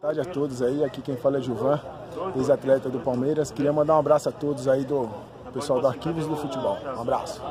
Boa tarde a todos aí, aqui quem fala é Gilvan, ex-atleta do Palmeiras. Queria mandar um abraço a todos aí do pessoal do Arquivos do Futebol. Um abraço.